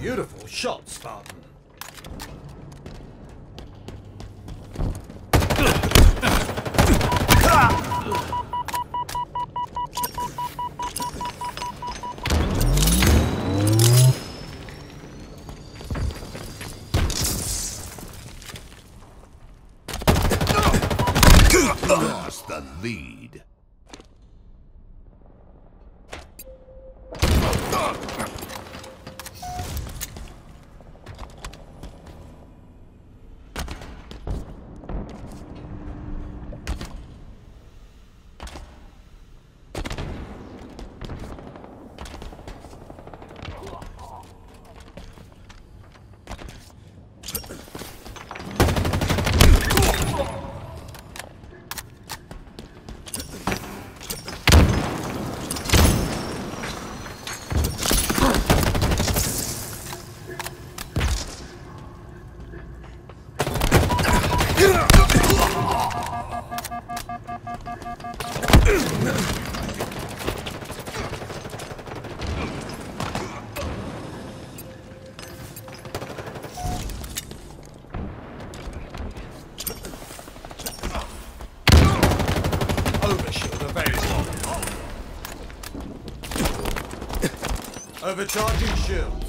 Beautiful shot, Spartan. Lost Overcharging shields.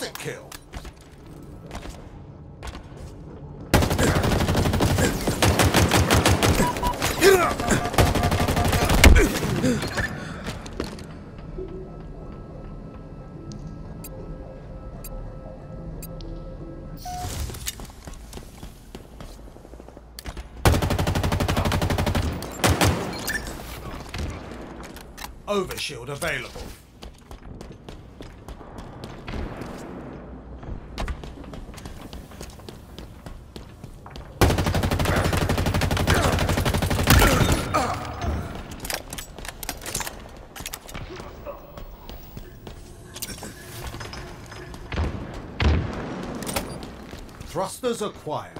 Classic kill. Overshield available. Thrusters acquired.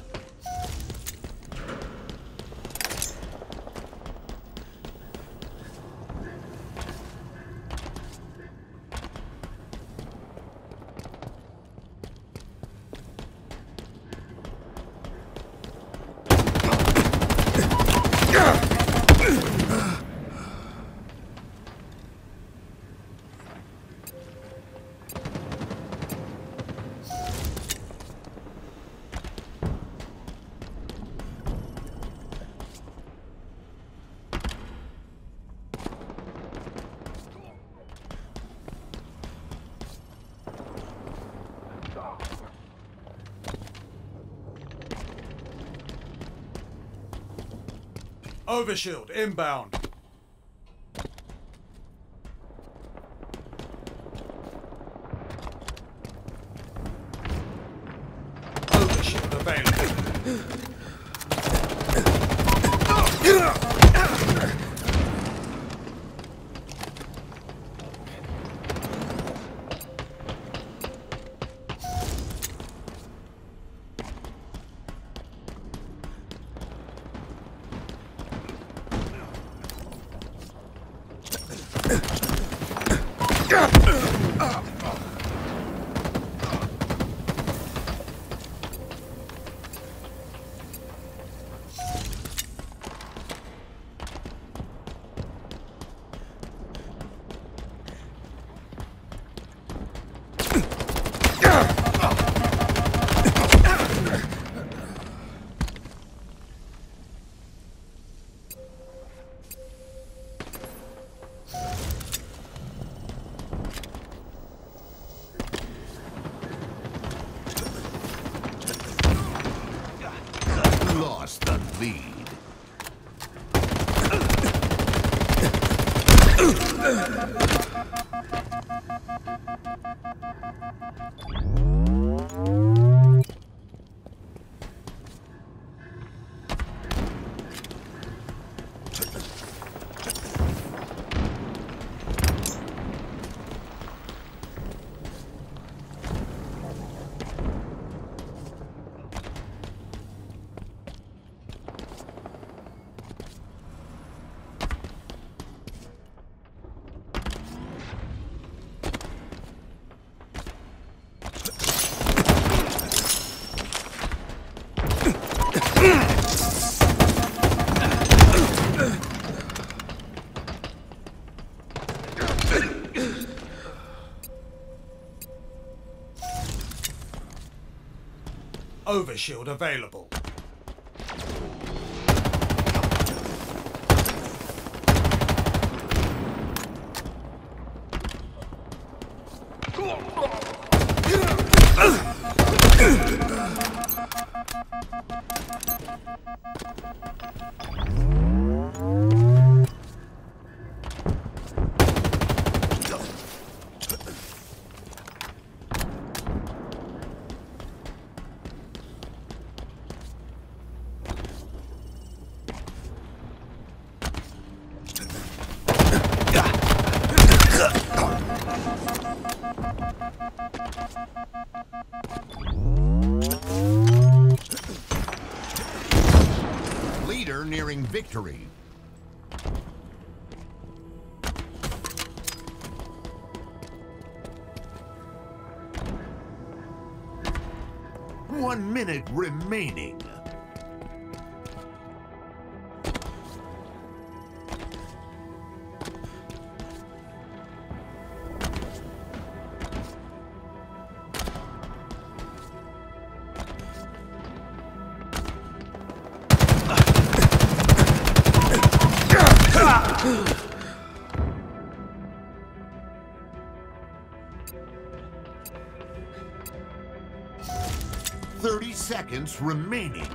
Overshield inbound. Thank you. Overshield available. Victory. One minute remaining. Thirty seconds remaining.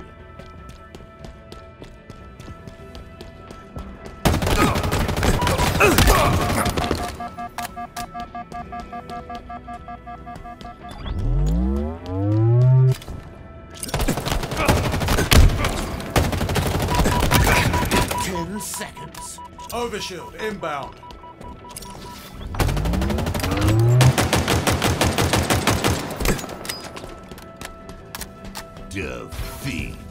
Ten seconds. Overshield inbound. Defeat.